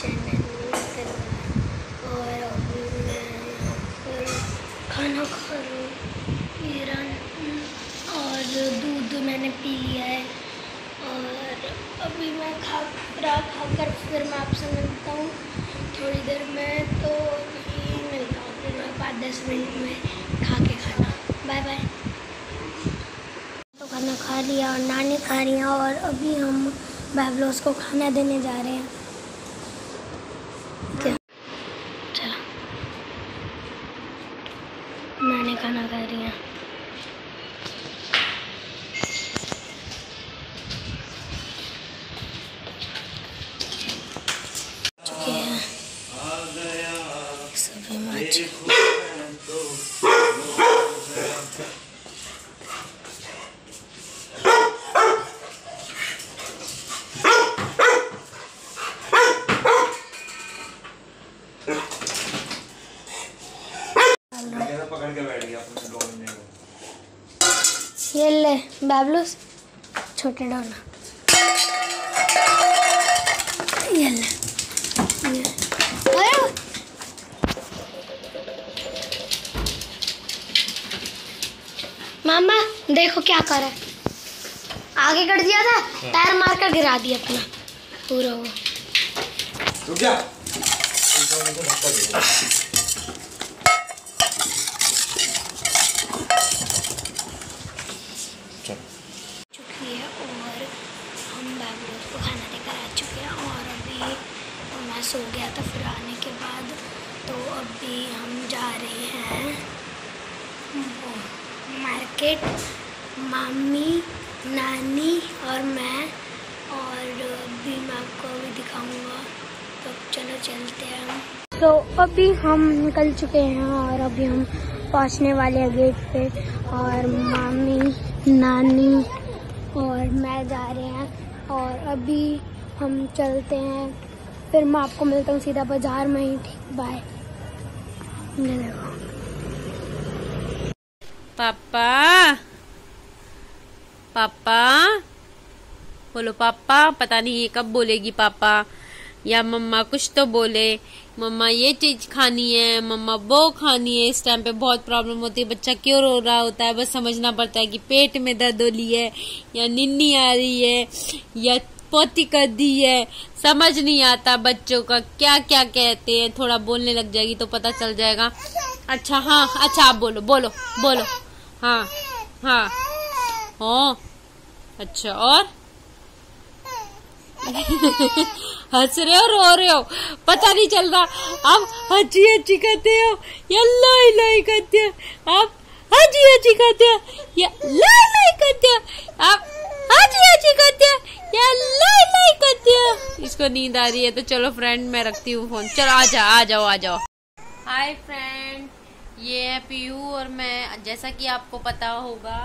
Channel और अभी मैं खाना खा रही हूँ और दूध मैंने पी लिया है और अभी मैं खा रहा खाकर फिर मैं आपसे मिलता हूँ थोड़ी देर में तो अभी मिलता हूँ फिर मैं पाँच दस मिनट में खा के खाना बाय बाय खाना खा लिया और नानी खा रही हैं और अभी हम बैबलोस को खाना देने जा रहे हैं क्या चलो नानी खाना खा रही हैं चुके हैं सभी माँ पकड़ के बैठ गया अपने डोर में ये ले बैबलूस छोटे डोना ये ले ये। अरे! मामा देखो क्या कर रहा है। आगे कर दिया था टायर मार कर गिरा दिया अपना। पूरा वो। तो जा इसको उनको धक्का दे चल चुकी है और हम बैंगलोर को खाना लेकर आ चुके हैं और अभी मैं सो गया था फिर आने के बाद तो अभी हम जा रहे हैं वो मार्केट मामी नानी और मैं और अभी मैं आपको अभी दिखाऊँगा तो चलो चलते हैं हम तो अभी हम निकल चुके हैं और अभी हम पहुँचने वाले हैं गेट पे और मामी, नानी और मैं जा रहे हैं और अभी हम चलते हैं। फिर मैं आपको मिलता हूँ सीधा बाज़ार में ही, ठीक? बाय पापा पापा, बोलो पापा, पता नहीं ये कब बोलेगी पापा। या मम्मा कुछ तो बोले मम्मा ये चीज़ खानी है मम्मा वो खानी है इस टाइम पे बहुत प्रॉब्लम होती है बच्चा क्यों रो रहा होता है बस समझना पड़ता है कि पेट में दर्द हो ली है या निन्नी आ रही है या पोती कर दी है समझ नहीं आता बच्चों का क्या क्या कहते हैं थोड़ा बोलने लग जाएगी तो पता चल जाएगा। अच्छा हाँ अच्छा आप बोलो बोलो बोलो हाँ हाँ हो अच्छा और? हंस रहे हो, रो रहे हो। पता नहीं चल रहा। आप हची हची करते हो, या लाई लाई करते हो। आप हजी हजी करते हो, या लाई लाई करते हो। आप हजी हजी करते हो, या लाई लाई करते हो। इसको नींद आ रही है तो चलो फ्रेंड मैं रखती हूँ फ़ोन चलो, आ जाओ आ जाओ आ जाओ। हाय फ्रेंड ये है पीयू और मैं, जैसा कि आपको पता होगा,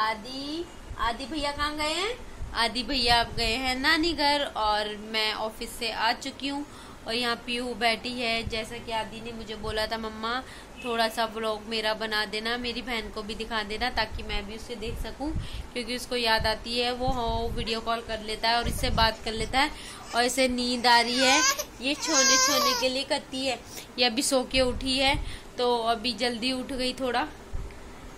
आदि आदि भैया कहाँ गए हैं? आदि भैया आप गए हैं नानी घर और मैं ऑफ़िस से आ चुकी हूँ और यहाँ पीयू बैठी है। जैसा कि आदि ने मुझे बोला था, मम्मा, थोड़ा सा व्लॉग मेरा बना देना, मेरी बहन को भी दिखा देना ताकि मैं भी उसे देख सकूँ, क्योंकि उसको याद आती है, वो हाँ वीडियो कॉल कर लेता है और इससे बात कर लेता है और इसे नींद आ रही है। ये छोने छोने के लिए करती है। ये अभी सो के उठी है तो अभी जल्दी उठ गई थोड़ा।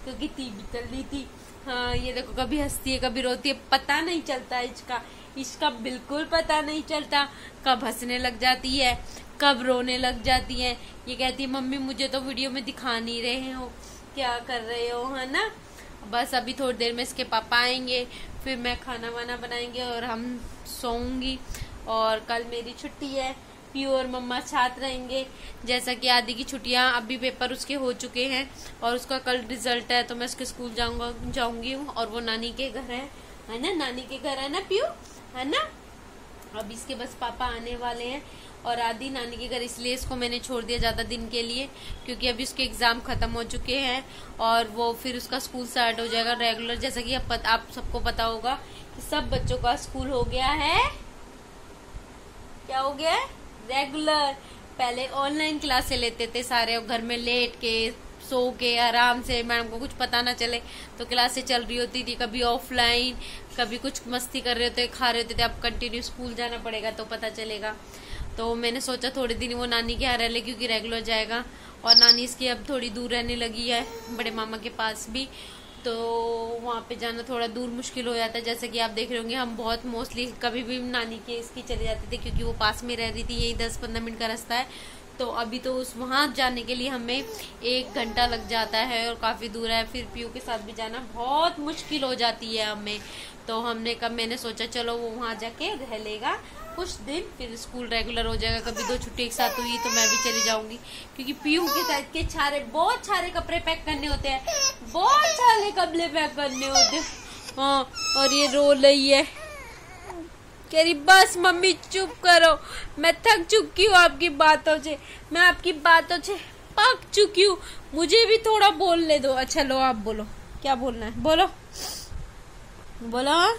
क्योंकि टीवी चल रही थी। हाँ ये देखो, कभी हंसती है, कभी रोती है, पता नहीं चलता इसका। इसका बिल्कुल पता नहीं चलता, कब हंसने लग जाती है, कब रोने लग जाती है। ये कहती है, मम्मी, मुझे तो वीडियो में दिखा नहीं रहे हो। क्या कर रहे हो, है ना? बस अभी थोड़ी देर में इसके पापा आएँगे, फिर मैं खाना वाना बनाएँगे और हम सोऊँगी। और कल मेरी छुट्टी है पीयू और मम्मा साथ रहेंगे। जैसा कि आदि की छुट्टियाँ अभी पेपर उसके हो चुके हैं और उसका कल रिज़ल्ट है तो मैं उसके स्कूल जाऊँगा जाऊँगी हूँ और वो नानी के घर है। है ना? नानी के घर है ना पीयू? है ना? अब इसके बस पापा आने वाले हैं और आदि नानी के घर इसलिए इसको मैंने छोड़ दिया ज़्यादा दिन के लिए क्योंकि अभी उसके एग्ज़ाम खत्म हो चुके हैं और वो फिर उसका स्कूल स्टार्ट हो जाएगा रेगुलर। जैसा कि आप, आप सबको पता होगा कि सब बच्चों का स्कूल हो गया है। क्या हो गया है? रेगुलर पहले ऑनलाइन क्लासे लेते थे सारे घर में लेट के, सो के, आराम से मैडम को कुछ पता ना चले तो क्लासे चल रही होती थी, कभी ऑफलाइन कभी कुछ मस्ती कर रहे होते, खा रहे होते थे, अब कंटिन्यू स्कूल जाना पड़ेगा तो पता चलेगा। तो मैंने सोचा थोड़े दिन वो नानी के यहाँ रह ले, क्योंकि रेगुलर जाएगा, और नानी इसकी अब थोड़ी दूर रहने लगी है, बड़े मामा के पास भी। तो वहाँ पे जाना थोड़ा दूर मुश्किल हो जाता है। जैसे कि आप देख रहे होंगे, हम बहुत मोस्टली कभी भी नानी के इसकी चले जाते थे क्योंकि वो पास में रह रही थी। यही दस पंद्रह मिनट का रास्ता है। तो अभी तो उस वहाँ जाने के लिए हमें एक घंटा लग जाता है और काफ़ी दूर है। फिर पीयू के साथ भी जाना बहुत मुश्किल हो जाती है हमें। तो हमने कब मैंने सोचा, चलो वो वहाँ जाके रह लेगा कुछ दिन, फिर स्कूल रेगुलर हो जाएगा। कभी दो छुट्टी एक साथ हुई तो मैं भी चली जाऊँगी। क्योंकि पीयू के साथ के छारे बहुत सारे कपड़े पैक करने होते हैं। बहुत सारे कपड़े पैक करने होते हैं। हाँ और ये रो रही है कह रही, बस मम्मी, चुप करो। मैं थक चुकी हूँ आपकी बातों से। मैं आपकी बातों से पक चुकी हूँ। मुझे भी थोड़ा बोलने दो। अच्छा लो, आप बोलो। क्या बोलना है? बोलो। बोलो।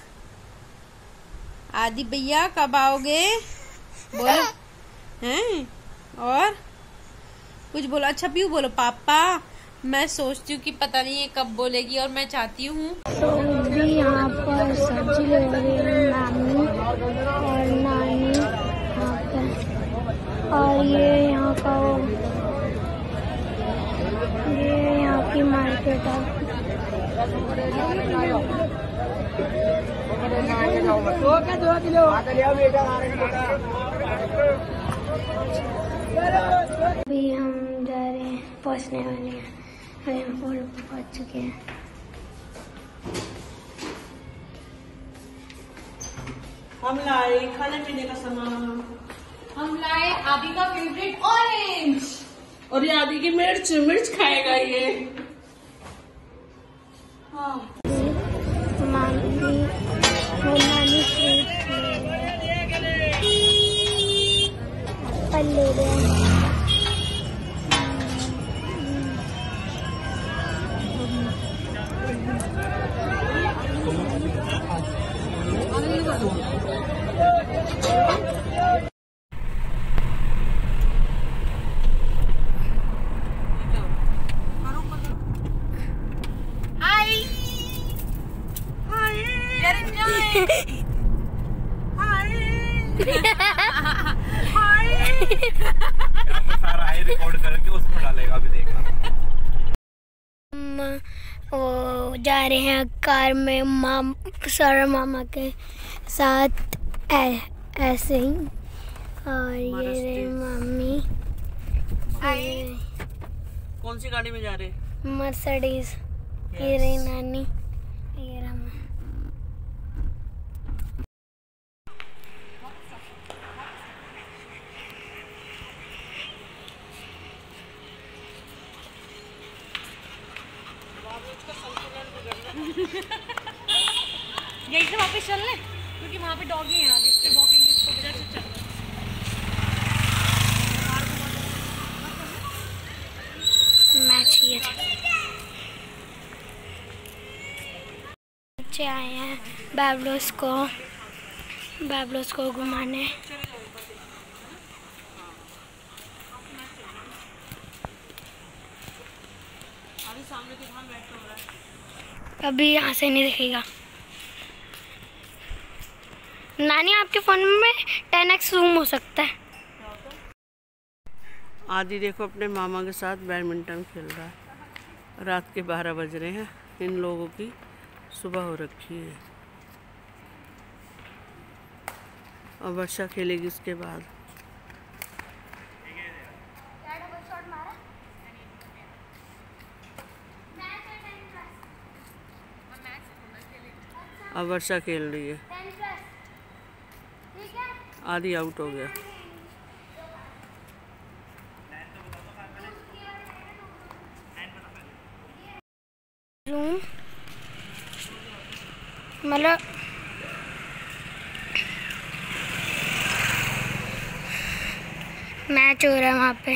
आदि भैया, कब आओगे? बोलो। हैं? और? कुछ बोलो। अच्छा भी बोलो। पापा, मैं सोचती हूँ कि पता नहीं ये कब बोलेगी और मैं चाहती हूँ। तो सब्ज़ी ले रही और नानी यहाँ पे और ये यहाँ का वो, ये यहाँ की मार्केट है। अभी हम जा रहे हैं, पहुँचने वाले हैं। हम पुल पहुँच चुके हैं। हम लाए खाने पीने का सामान। हम लाए आदि का फेवरेट ऑरेंज और ये आदि की मिर्च मिर्च खाएगा ये। हाँ। सारा रिकॉर्ड करके उसमें डालेगा अभी देखना वो जा रहे हैं कार में माम सर मामा के साथ ऐ, ऐसे ही। और ये रहे मम्मी कौन सी गाड़ी में जा रहे? मर्सिडीज। ये रही नानी। ये रहा मैं यही से वापस चल ले क्योंकि वहाँ पे डॉगी है आगे फिर वॉकिंग इसको वजह से चल मैच ये बच्चे आए हैं बैबलोस को बैबलोस को घुमाने। अभी यहाँ से नहीं दिखेगा। नानी, आपके फ़ोन में टेन एक्स जूम हो सकता है। आदि देखो, अपने मामा के साथ बैडमिंटन खेल रहा है। रात के बारह बज रहे हैं। इन लोगों की सुबह हो रखी है। और वर्षा खेलेगी उसके बाद। अब वर्षा खेल रही है। आदि आउट हो गया। रूम मतलब मैच हो रहा है वहाँ पे।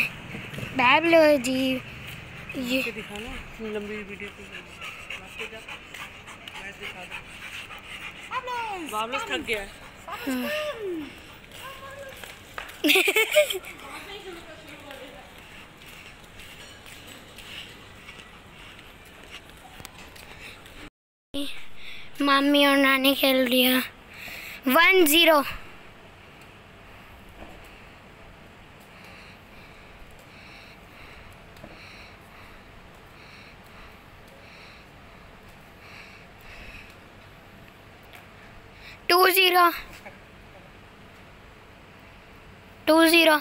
बैबलो जी। ये दिखाना लंबी वीडियो बाबलस थक गया। मामी और नानी खेल रही है। One zero. Two zero. Two zero.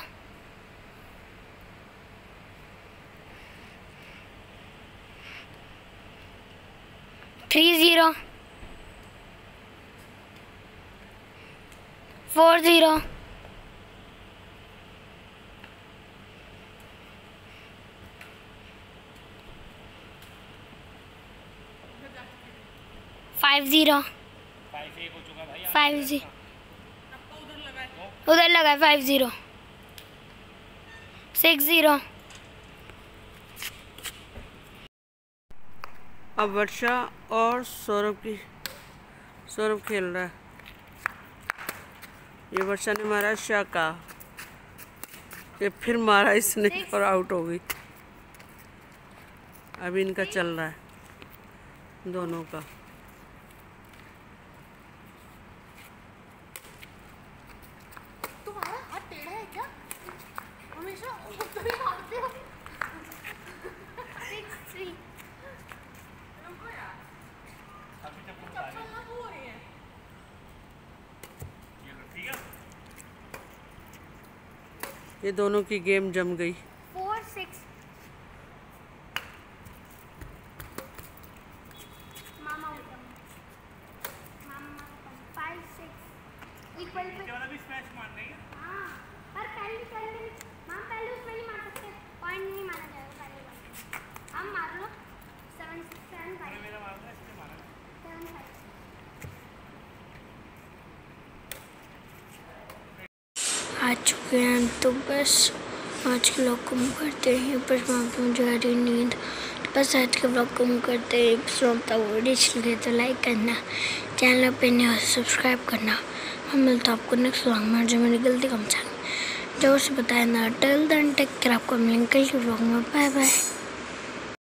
Three zero. Four zero. Five zero. Five G उधर लगा है फाइव ज़ीरो सिक्स ज़ीरो अब वर्षा और सौरभ की सौरभ खेल रहा है। ये वर्षा ने मारा शाका ये फिर मारा इसने और आउट हो गई। अभी इनका चल रहा है। दोनों का तुम्हारा हाथ टेढ़ा है क्या हमेशा ऊपर ही मारते हो सिक्स थ्री ये दोनों की गेम जम गई। फोर सिक्स मामा उत्तम मामा उत्तम फाइव सिक्स इक्वल पे हाँ पर पहले पहले माम पहले उसमें नहीं मार सकते पॉइंट नहीं मारा जाएगा पहले बार हम मार लो seven six seven five seven five आ चुके हैं तो बस आज के ब्लॉग को मुँह करते हैं बस वहाँ पर मुझे आ रही नींद। बस आज के ब्लॉग को मुँह करते हैं सुनता वो डिश लगे तो लाइक करना चैनल पे नहीं हो सब्सक्राइब करना। हम मिलते आपको नेक्स्ट ब्लॉग में। जो मेरी गलती कम चाहिए जो उसे बताया ना टेल देन टेक कर आपको मिलेंगे कल के ब्लॉग में। Bye bye